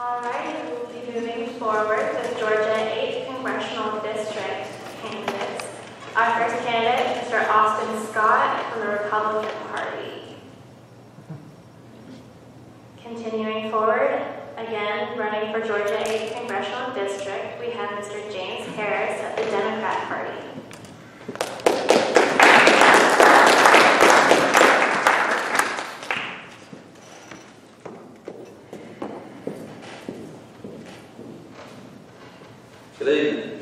All right, we will be moving forward with Georgia 8th Congressional District candidates. Our first candidate, Mr. Austin Scott from the Republican Party. Continuing forward, again, running for Georgia 8th Congressional District, we have Mr. James Harris of the Democrat Party. Evening.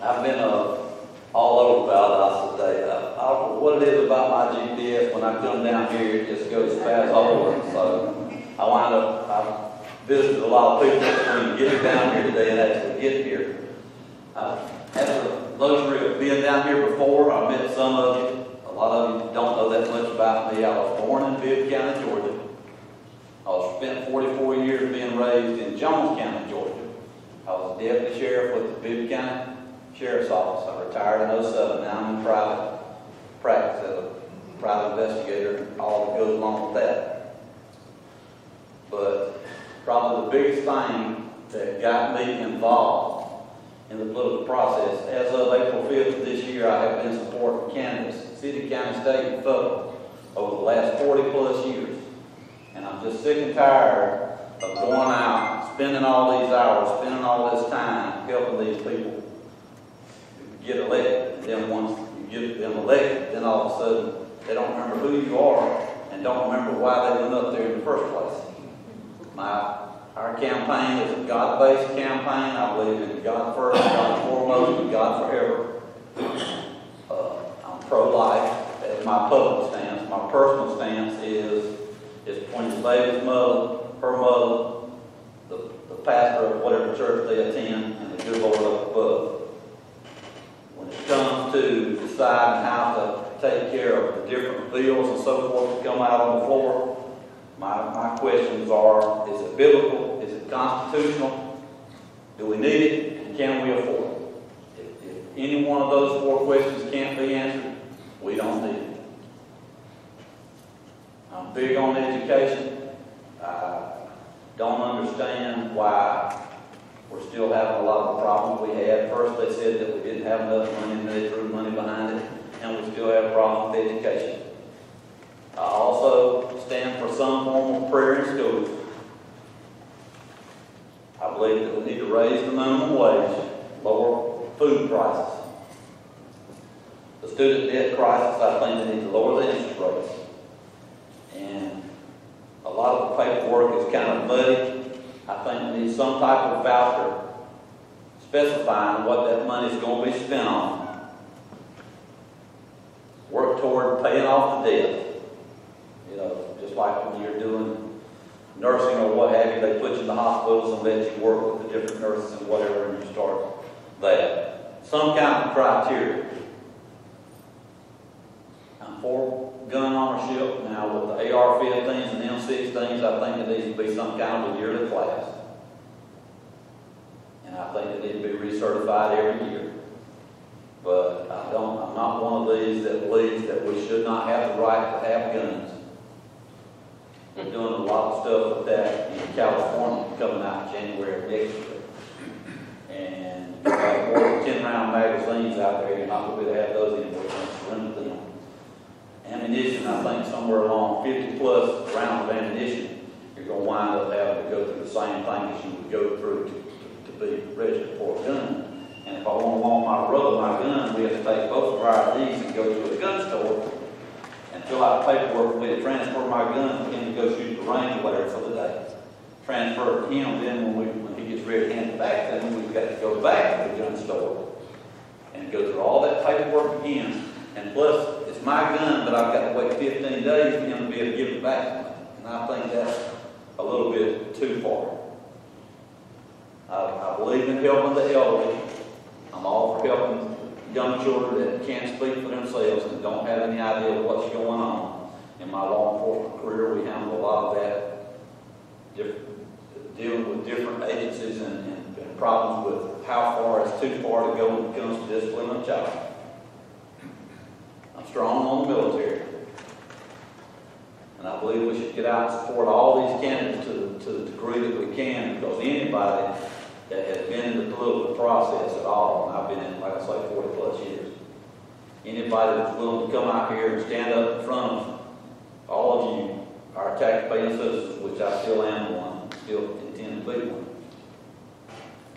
I've been uh, all over Valdosta today. Uh, I don't know what it is about my GPS. When I come down here, it just goes fast over. So I wind up, I visited a lot of people between getting down here today and actually get here. I had the luxury of being down here before. I met some of you. A lot of you don't know that much about me. I was born in Bibb County, Georgia. I spent 44 years being raised in Jones County, Georgia. I was deputy sheriff with the Bibb County Sheriff's Office. I retired in 07. Now I'm in private practice as a private investigator all that goes along with that. But probably the biggest thing that got me involved in the political process, as of April 5th of this year, I have been supporting candidates, city, county, state, and federal, over the last 40 plus years. And I'm just sick and tired of going out, spending all these hours, spending all this time helping these people get elected. Then once you get them elected, then all of a sudden, they don't remember who you are and don't remember why they went up there in the first place. My, our campaign is a God-based campaign. I believe in God first, God foremost, and God forever. Uh, I'm pro-life. That's my public stance. My personal stance is, between the baby's mother, her mother, the, the pastor of whatever church they attend, and the good Lord up above. When it comes to deciding how to take care of the different bills and so forth that come out on the floor, my, my questions are, is it biblical? Is it constitutional? Do we need it? And can we afford it? If, if any one of those four questions can't be answered, we don't need it. I'm big on education. Understand why we're still having a lot of the problems we had. First, they said that we didn't have enough money, and they threw money behind it, and we still have problems with education. I also stand for some form of prayer in schools. I believe that we need to raise the minimum wage, lower food prices. The student debt crisis, I think they need to lower the interest rates. And a lot of the paperwork is kind of muddy. I think we need some type of voucher specifying what that money is going to be spent on. Work toward paying off the debt. You know, just like when you're doing nursing or what have you, they put you in the hospitals and let you work with the different nurses and whatever, and you start that. Some kind of criteria. I'm for gun ownership now with the AR-15s and M16s. I think it needs to be some kind of a yearly class, and I think it needs to be recertified every year. But I don't. I'm not one of these that believes that we should not have the right to have guns. We're doing a lot of stuff with that in California coming out January of next year. And have more than ten round magazines out there, you're not going to be able to have those anymore. You're going to surrender them ammunition, I think somewhere along 50 plus rounds of ammunition, you're going to wind up having to go through the same thing as you would go through to, to, to be registered for a gun. And if I want to loan my brother my gun, we have to take both of our IDs and go to a gun store and fill out paperwork for me to transfer my gun for him to go shoot the range or whatever for the day. Transfer it to him, then when, we, when he gets ready to hand it back, then we've got to go back to the gun store and go through all that paperwork again. And plus, it's my gun, but I've got to wait 15 days for him to be able to give it back to me. And I think that's a little bit too far. I, I believe in helping the elderly. I'm all for helping young children that can't speak for themselves and don't have any idea what's going on. In my law enforcement career, we handle a lot of that, dealing with different agencies and, and, and problems with how far it's too far to go when it comes to disciplining a child. I'm strong on the military. And I believe we should get out and support all these candidates to, the- to the degree that we can, because anybody that has been in the political process at all, and I've been in, like I say, forty plus years, anybody that's willing to come out here and stand up in front of all of you, our taxpaying citizens, which I still am one, still intend to be one,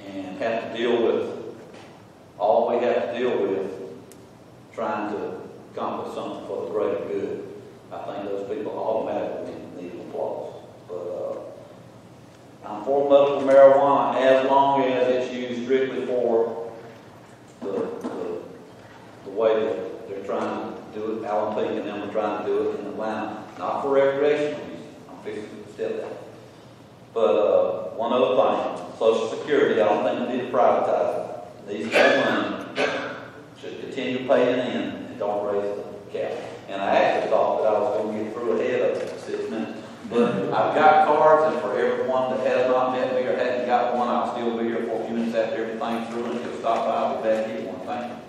and have to deal with all we have to deal with trying to accomplish something for the greater good. I think those people automatically need applause. But, uh, I'm for medical marijuana as long as it's used strictly for the, the, the way that they're trying to do it, Allen Peake and them are trying to do it in Atlanta, not for recreational use. I'm fixing to step that. But, uh, one other thing, social security, I don't think we need to privatize it. These money should continue paying in don't raise the cap. And I actually thought that I was gonna get through ahead of six minutes. But I've got cards, and for everyone that has not met me or hasn't got one, I'll still be here for a few minutes after everything's through, and you'll stop by, I'll be to get one.